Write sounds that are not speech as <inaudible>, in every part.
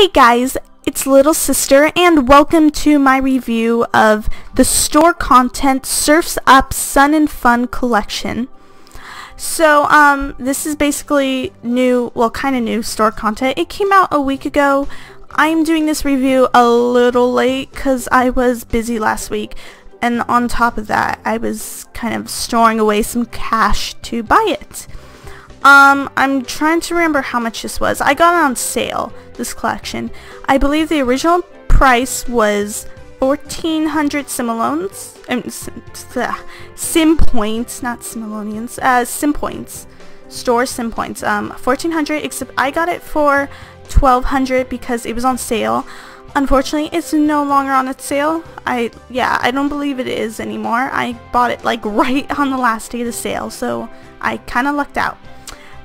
Hey guys, it's Little Sister and welcome to my review of the store content Surfs Up Sun and Fun collection. So, um, this is basically new, well, kind of new store content. It came out a week ago. I'm doing this review a little late because I was busy last week. And on top of that, I was kind of storing away some cash to buy it. Um, I'm trying to remember how much this was. I got on sale, this collection. I believe the original price was 1400 simoleons. Um, sim points, not similonians, uh, sim points. Store sim points. Um, 1400, except I got it for 1200 because it was on sale. Unfortunately, it's no longer on its sale. I, yeah, I don't believe it is anymore. I bought it like <laughs> right on the last day of the sale, so I kind of lucked out.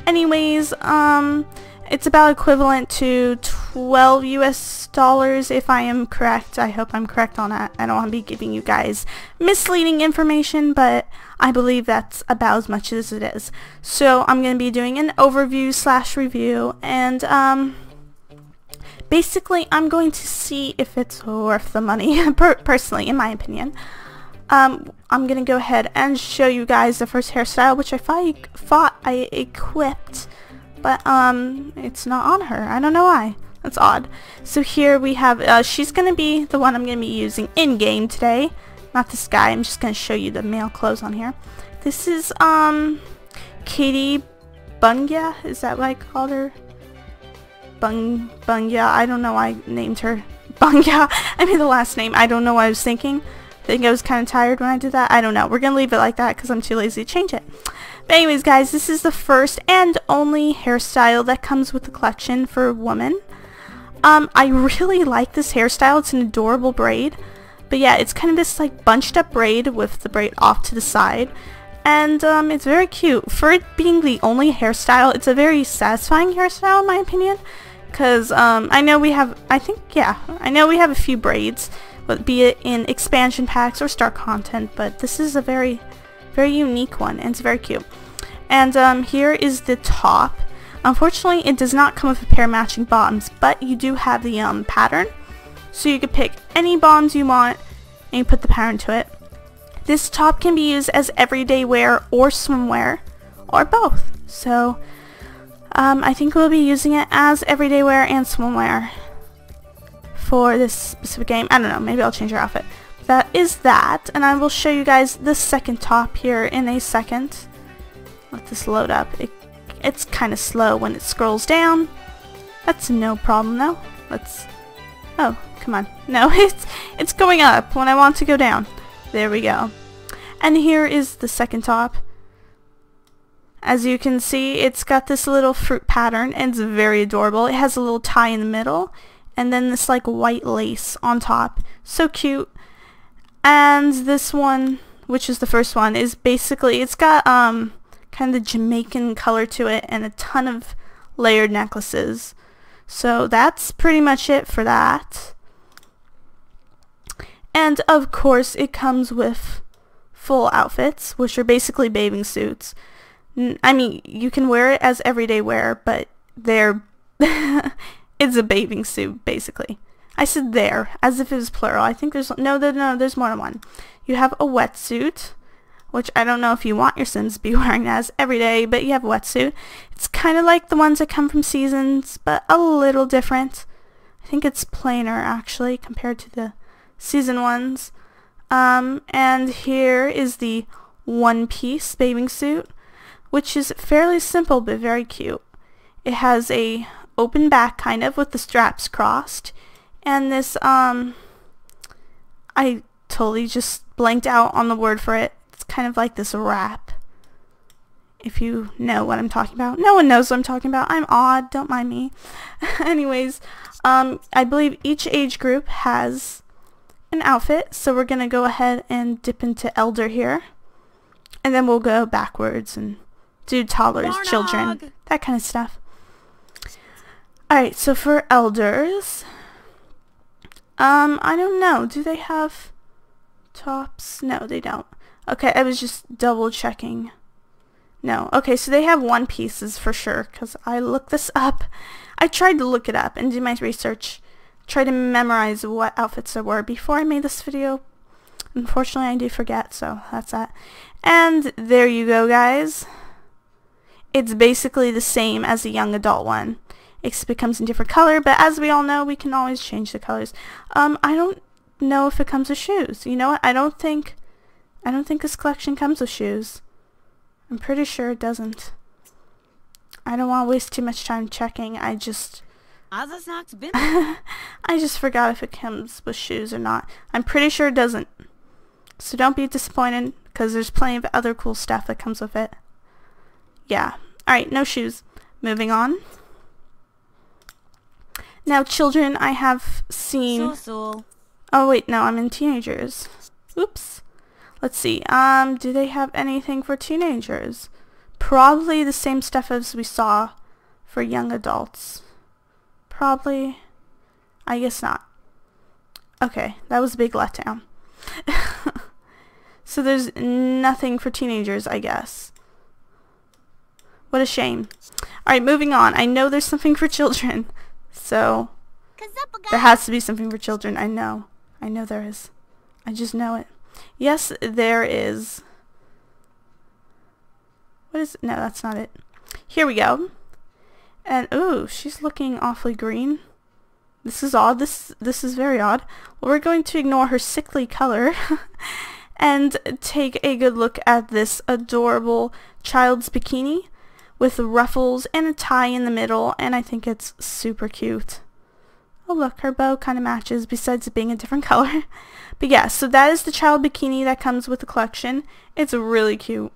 Anyways, um, it's about equivalent to 12 US dollars if I am correct. I hope I'm correct on that. I don't want to be giving you guys misleading information, but I believe that's about as much as it is. So I'm going to be doing an overview slash review and um, basically I'm going to see if it's worth the money, <laughs> per personally in my opinion. Um, I'm gonna go ahead and show you guys the first hairstyle, which I thought, thought I equipped, but um, it's not on her. I don't know why. That's odd. So here we have, uh, she's gonna be the one I'm gonna be using in-game today. Not this guy, I'm just gonna show you the male clothes on here. This is, um, Katie Bunga, is that what I called her? Bung, Bunga, I don't know why I named her <laughs> Bunga. I mean the last name, I don't know what I was thinking think I was kind of tired when I did that. I don't know. We're going to leave it like that because I'm too lazy to change it. But anyways, guys, this is the first and only hairstyle that comes with the collection for women. Um, I really like this hairstyle. It's an adorable braid. But yeah, it's kind of this like bunched up braid with the braid off to the side. And um, it's very cute. For it being the only hairstyle, it's a very satisfying hairstyle in my opinion. Because um, I know we have, I think, yeah, I know we have a few braids be it in expansion packs or store content, but this is a very, very unique one, and it's very cute. And um, here is the top. Unfortunately, it does not come with a pair of matching bottoms, but you do have the um, pattern. So you can pick any bottoms you want, and you put the pattern to it. This top can be used as everyday wear or swimwear, or both. So um, I think we'll be using it as everyday wear and swimwear for this specific game. I don't know, maybe I'll change your outfit. That is that, and I will show you guys the second top here in a second. Let this load up. It, it's kind of slow when it scrolls down. That's no problem though. Let's... Oh, come on. <laughs> No, it's, it's going up when I want to go down. There we go. And here is the second top. As you can see, it's got this little fruit pattern and it's very adorable. It has a little tie in the middle and then this like white lace on top. So cute. And this one, which is the first one, is basically, it's got um kind of the Jamaican color to it and a ton of layered necklaces. So that's pretty much it for that. And of course it comes with full outfits, which are basically bathing suits. I mean, you can wear it as everyday wear, but they're <laughs> It's a bathing suit, basically. I said there, as if it was plural. I think there's, no, no, no, there's more than one. You have a wetsuit, which I don't know if you want your Sims to be <laughs> wearing as every day, but you have a wetsuit. It's kind of like the ones that come from Seasons, but a little different. I think it's plainer, actually, compared to the Season ones. Um, and here is the one-piece bathing suit, which is fairly simple but very cute. It has a open back kind of with the straps crossed. And this um I totally just blanked out on the word for it. It's kind of like this wrap if you know what I'm talking about. No one knows what I'm talking about. I'm odd. Don't mind me. <laughs> Anyways um I believe each age group has an outfit. So we're gonna go ahead and dip into elder here. And then we'll go backwards and do toddlers children that kind of stuff Alright, so for elders, um, I don't know. Do they have tops? No, they don't. Okay, I was just double checking. No. Okay, so they have one pieces for sure, because I looked this up. I tried to look it up and do my research, try to memorize what outfits there were before I made this video. Unfortunately, I do forget, so that's that. And there you go, guys. It's basically the same as the young adult one. It becomes a different color, but as we all know, we can always change the colors. Um, I don't know if it comes with shoes. You know what? I don't think, I don't think this collection comes with shoes. I'm pretty sure it doesn't. I don't want to waste too much time checking. I just... <laughs> I just forgot if it comes with shoes or not. I'm pretty sure it doesn't. So don't be disappointed because there's plenty of other cool stuff that comes with it. Yeah. Alright, no shoes. Moving on. Now, children, I have seen... Oh, wait, no, I'm in teenagers. Oops. Let's see. Um, do they have anything for teenagers? Probably the same stuff as we saw for young adults. Probably. I guess not. Okay, that was a big letdown. <laughs> so there's nothing for teenagers, I guess. What a shame. Alright, moving on. I know there's something for children. So, there has to be something for children. I know. I know there is. I just know it. Yes, there is. What is, it? no, that's not it. Here we go. And, ooh, she's looking awfully green. This is odd. This, this is very odd. Well, we're going to ignore her sickly color <laughs> and take a good look at this adorable child's bikini with ruffles and a tie in the middle, and I think it's super cute. Oh look, her bow kind of matches besides it being a different <laughs> color. but yeah, so that is the child bikini that comes with the collection. It's really cute.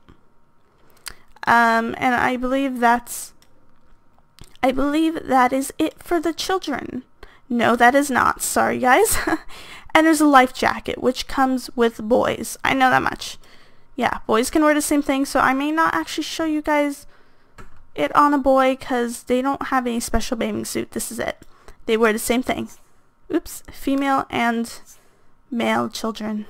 Um, and I believe that's, I believe that is it for the children. No, that is not. Sorry, guys. <laughs> and there's a life jacket, which comes with boys. I know that much. Yeah, boys can wear the same thing, so I may not actually show you guys it on a boy because they don't have any special bathing suit. This is it. They wear the same thing. Oops. Female and male children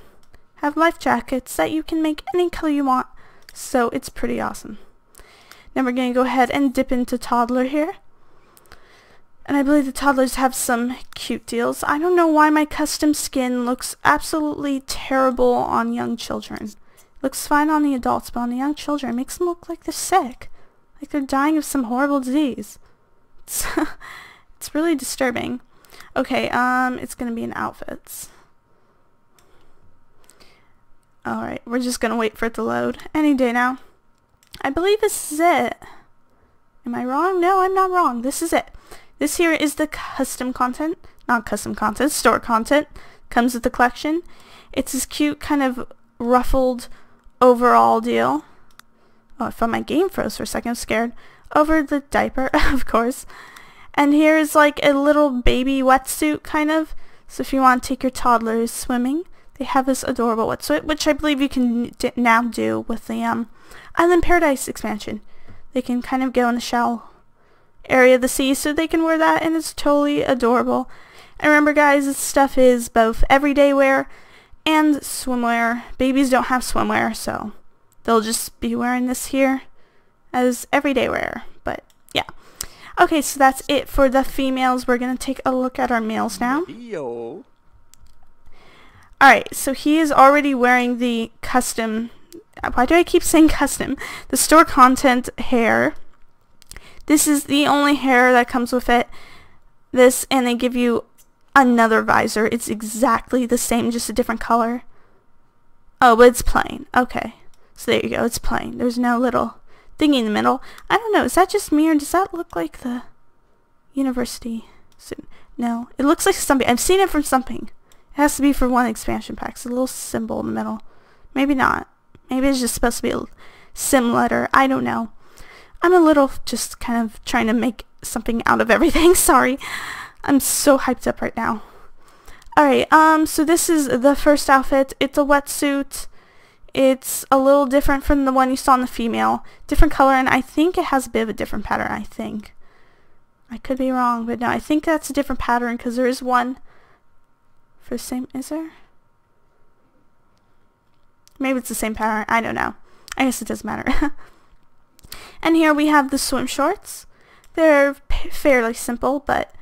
have life jackets that you can make any color you want. So it's pretty awesome. Now we're going to go ahead and dip into toddler here. And I believe the toddlers have some cute deals. I don't know why my custom skin looks absolutely terrible on young children. looks fine on the adults, but on the young children, it makes them look like they're sick. Like they're dying of some horrible disease. It's, <laughs> it's really disturbing. Okay, um, it's gonna be in outfits. Alright, we're just gonna wait for it to load. Any day now. I believe this is it. Am I wrong? No, I'm not wrong. This is it. This here is the custom content. Not custom content, store content. Comes with the collection. It's this cute kind of ruffled overall deal. Oh, I my game froze for a second. scared. Over the diaper, <laughs> of course. And here is like a little baby wetsuit, kind of. So if you want to take your toddlers swimming, they have this adorable wetsuit, which I believe you can now do with the um, Island Paradise expansion. They can kind of go in the shell area of the sea so they can wear that and it's totally adorable. And remember guys, this stuff is both everyday wear and swimwear. Babies don't have swimwear, so they'll just be wearing this here as everyday wear. But yeah. Okay, so that's it for the females. We're going to take a look at our males now. Alright, so he is already wearing the custom, uh, why do I keep saying custom? The store content hair. This is the only hair that comes with it. This, and they give you another visor. It's exactly the same, just a different color. Oh, but it's plain. Okay. So there you go. It's plain. There's no little thingy in the middle. I don't know. Is that just me or does that look like the university? No. It looks like something. I've seen it from something. It has to be for one expansion pack. It's a little symbol in the middle. Maybe not. Maybe it's just supposed to be a sim letter. I don't know. I'm a little just kind of trying to make something out of everything. <laughs> Sorry. I'm so hyped up right now. Alright, um, so this is the first outfit. It's a wetsuit. It's a little different from the one you saw in the female. Different color, and I think it has a bit of a different pattern, I think. I could be wrong, but no, I think that's a different pattern because there is one for the same, is there? Maybe it's the same pattern, I don't know. I guess it doesn't matter. <laughs> And here we have the swim shorts. They're fairly simple, but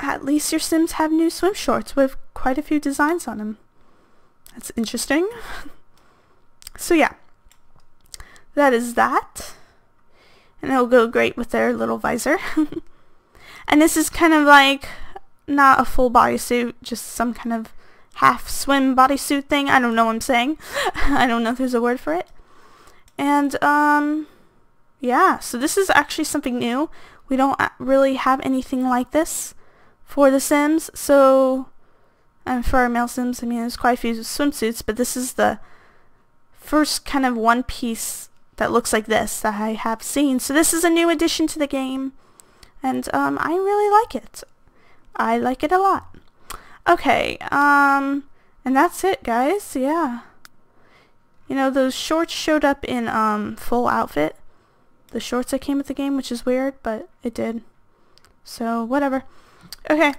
at least your Sims have new swim shorts with quite a few designs on them. That's interesting. so yeah, that is that. And it'll go great with their little visor. <laughs> and this is kind of like not a full bodysuit, just some kind of half swim bodysuit thing. I don't know what I'm saying. <laughs> I don't know if there's a word for it. And, um, yeah, so this is actually something new. We don't really have anything like this for the Sims, so, and for our male Sims, I mean, there's quite a few swimsuits, but this is the first kind of one piece that looks like this that I have seen. So this is a new addition to the game, and, um, I really like it. I like it a lot. Okay, um, and that's it, guys, yeah. You know, those shorts showed up in, um, full outfit, the shorts that came with the game, which is weird, but it did. So, whatever. Okay.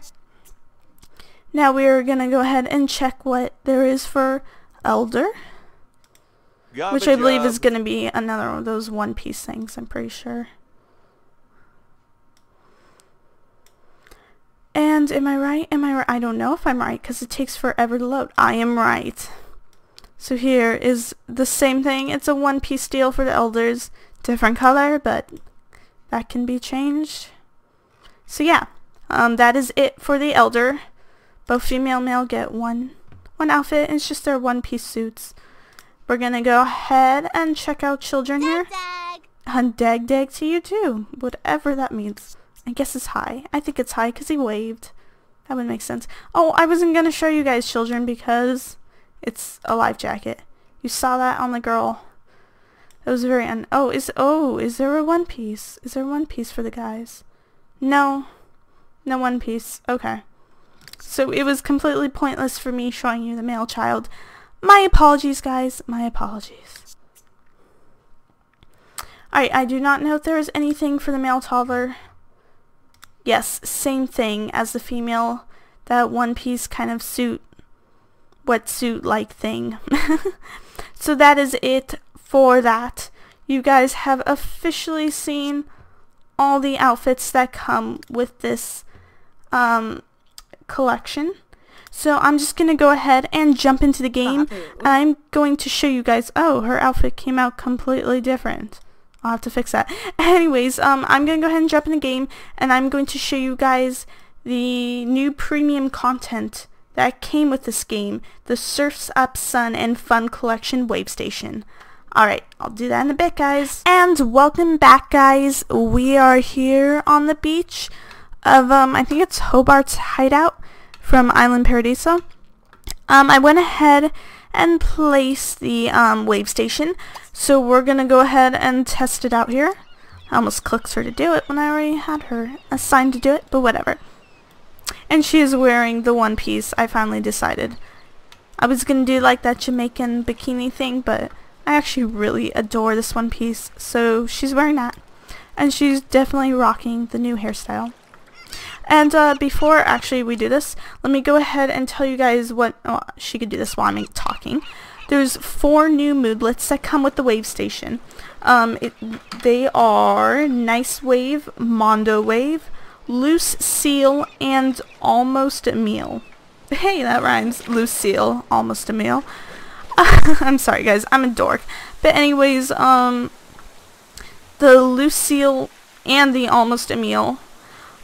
Now we're going to go ahead and check what there is for Elder. Garbage which I believe job. is going to be another of those One Piece things, I'm pretty sure. And am I right? Am I right? I don't know if I'm right because it takes forever to load. I am right. So here is the same thing. It's a one piece deal for the elders different color, but that can be changed. So yeah, um, that is it for the elder. Both female and male get one one outfit. It's just their one-piece suits. We're gonna go ahead and check out children dag, here. Dag. And dag dag to you too, whatever that means. I guess it's hi. I think it's hi because he waved. That would make sense. Oh, I wasn't gonna show you guys children because it's a life jacket. You saw that on the girl that was very un- Oh, is- oh, is there a one piece? Is there one piece for the guys? No. No one piece. Okay. So it was completely pointless for me showing you the male child. My apologies, guys. My apologies. Alright, I do not know if there is anything for the male toddler. Yes, same thing as the female. That one piece kind of suit, wetsuit-like thing. <laughs> so that is it for that. You guys have officially seen all the outfits that come with this um, collection. So I'm just going to go ahead and jump into the game. I'm going to show you guys, oh, her outfit came out completely different. I'll have to fix that. <laughs> Anyways, um, I'm going to go ahead and jump in the game, and I'm going to show you guys the new premium content that came with this game, the Surfs Up Sun and Fun Collection Wave Station. Alright, I'll do that in a bit, guys. And welcome back, guys. We are here on the beach of, um, I think it's Hobart's Hideout from Isla Paradiso. Um, I went ahead and placed the, um, wave station. So we're gonna go ahead and test it out here. I almost clicked her to do it when I already had her assigned to do it, but whatever. And she is wearing the one piece, I finally decided. I was gonna do like that Jamaican bikini thing, but I actually really adore this one piece, so she's wearing that. And she's definitely rocking the new hairstyle. And uh, before actually we do this, let me go ahead and tell you guys what, oh, she could do this while I'm talking. There's four new moodlets that come with the Wave Station. Um, it, they are Nice Wave, Mondo Wave, Loose Seal, and Almost a Meal. Hey, that rhymes. Loose Seal, Almost a <laughs> Meal. I'm sorry guys, I'm a dork. But anyways, um, the Loose Seal and the Almost a Meal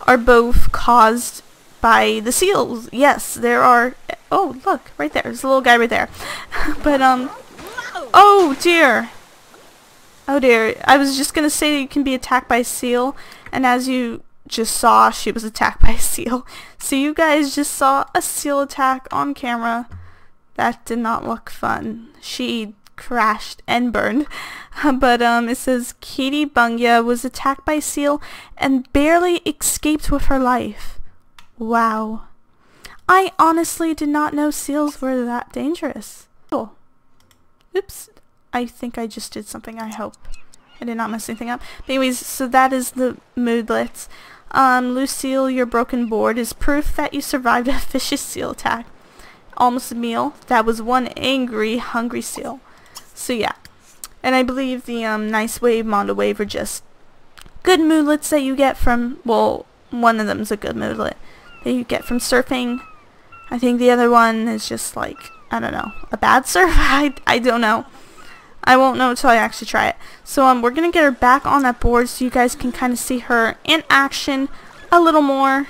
are both caused by the seals. Yes, there are, oh look, right there, there's a little guy right there. <laughs> but um, oh dear. Oh dear, I was just gonna say you can be attacked by a seal, and as you just saw, she was attacked <laughs> by a seal. So you guys just saw a seal attack on camera. That did not look fun. She crashed and burned. <laughs> but um, it says Katie Bunga was attacked by seal and barely escaped with her life. Wow. I honestly did not know seals were that dangerous. Oh. Oops. I think I just did something, I hope. I did not mess anything up. But anyways, so that is the moodlets. Um, Loose Seal, your broken board is proof that you survived a <laughs> vicious seal attack almost a meal. That was one angry, hungry seal. So yeah. And I believe the um, Nice Wave, Mondo Wave are just good moodlets that you get from, well, one of them's a good moodlet that you get from surfing. I think the other one is just like, I don't know, a bad <laughs> surf? I, I don't know. I won't know until I actually try it. So um, we're going to get her back on that board so you guys can kind of see her in action a little more.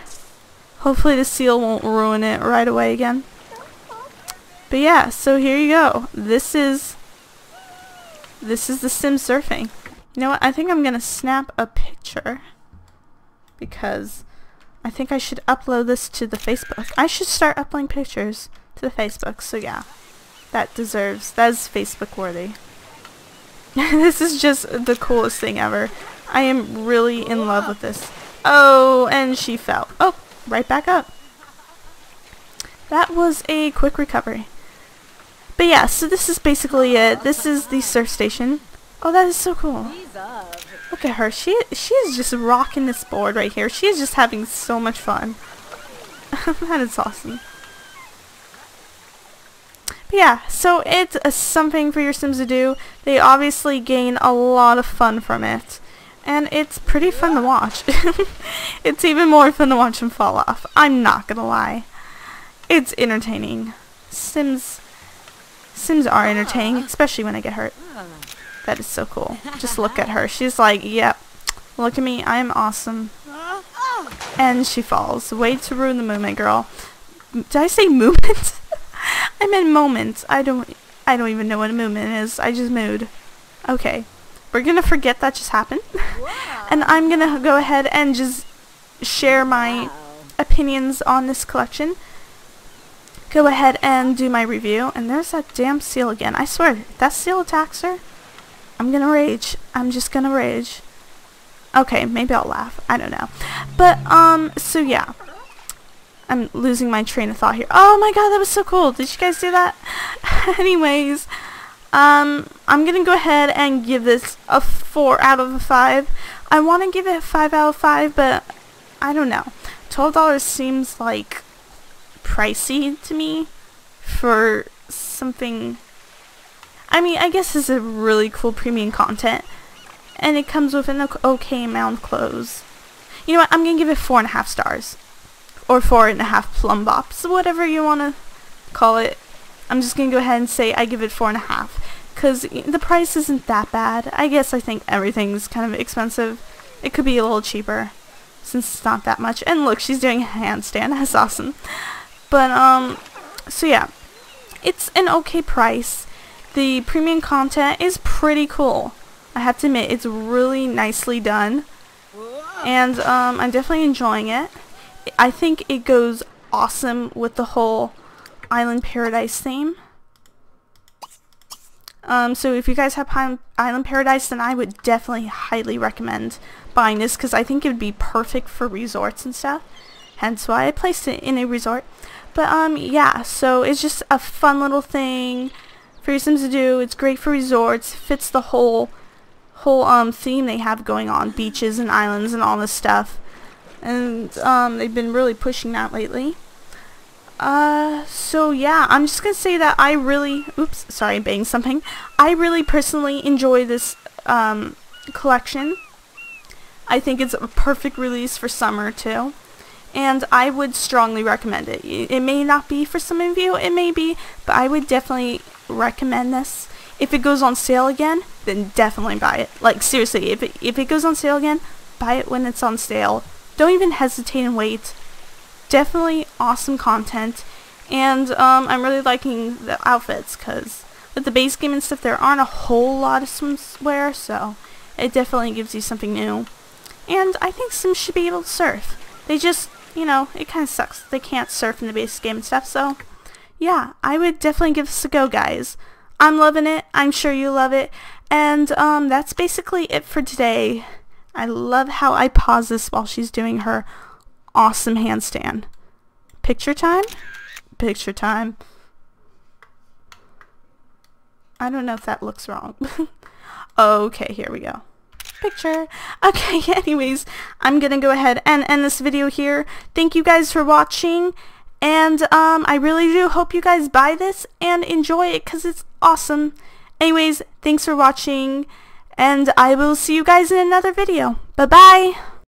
Hopefully the seal won't ruin it right away again. But yeah, so here you go. This is this is the sim surfing. You know what? I think I'm going to snap a picture because I think I should upload this to the Facebook. I should start uploading pictures to the Facebook. So yeah, that deserves, that is Facebook worthy. <laughs> this is just the coolest thing ever. I am really in love with this. Oh, and she fell. Oh, right back up. That was a quick recovery. But yeah, so this is basically it. This is the surf station. Oh, that is so cool. Look at her. She she is just rocking this board right here. She is just having so much fun. <laughs> that is awesome. But yeah, so it's something for your Sims to do. They obviously gain a lot of fun from it. And it's pretty fun to watch. <laughs> it's even more fun to watch them fall off. I'm not gonna lie. It's entertaining. Sims Sims are ah. entertaining, especially when I get hurt. Ah. That is so cool. Just look at her. <laughs> She's like, yep, look at me, I'm awesome. Ah. And she falls. Way to ruin the movement, girl. Did I say movement? <laughs> I meant moment. I don't I don't even know what a movement is. I just mood. Okay. We're gonna forget that just happened. <laughs> and I'm gonna go ahead and just share my opinions on this collection go ahead and do my review. And there's that damn seal again. I swear, that seal attacks her, I'm gonna rage. I'm just gonna rage. Okay, maybe I'll laugh. I don't know. But, um, so yeah. I'm losing my train of thought here. Oh my god, that was so cool. Did you guys do that? <laughs> Anyways, um, I'm gonna go ahead and give this a 4 out of a 5. I want to give it a 5 out of 5, but I don't know. $12 seems like pricey to me for something I mean I guess it's a really cool premium content and it comes with an okay amount of clothes. You know what? I'm gonna give it four and a half stars or four and a half plumbobs whatever you want to call it. I'm just gonna go ahead and say I give it four and a half because the price isn't that bad. I guess I think everything's kind of expensive. It could be a little cheaper since it's not that much. And look she's doing a handstand. <laughs> That's awesome but, um, so yeah. It's an okay price. The premium content is pretty cool. I have to admit, it's really nicely done. And, um, I'm definitely enjoying it. I think it goes awesome with the whole Island Paradise theme. Um, so if you guys have Island Paradise, then I would definitely highly recommend buying this because I think it would be perfect for resorts and stuff. Hence why I placed it in a resort. But um yeah, so it's just a fun little thing for your Sims to do. It's great for resorts. Fits the whole whole um theme they have going on, beaches and islands and all this stuff. And um they've been really pushing that lately. Uh, so yeah, I'm just gonna say that I really, oops, sorry, I'm banging something. I really personally enjoy this, um, collection. I think it's a perfect release for summer, too and I would strongly recommend it. It may not be for some of you, it may be, but I would definitely recommend this. If it goes on sale again, then definitely buy it. Like seriously, if it, if it goes on sale again, buy it when it's on sale. Don't even hesitate and wait. Definitely awesome content, and um, I'm really liking the outfits because with the base game and stuff, there aren't a whole lot of swimwear, so it definitely gives you something new. And I think Sims should be able to surf. They just you know, it kind of sucks. They can't surf in the base game and stuff, so yeah, I would definitely give this a go, guys. I'm loving it. I'm sure you love it. And um, that's basically it for today. I love how I pause this while she's doing her awesome handstand. Picture time? Picture time. I don't know if that looks wrong. <laughs> okay, here we go picture. <laughs> Okay, <laughs> anyways, I'm gonna go ahead and end this video here. Thank you guys for watching, and um, I really do hope you guys buy this and enjoy it because it's awesome. Anyways, thanks for watching, And I will see you guys in another video. Bye-bye!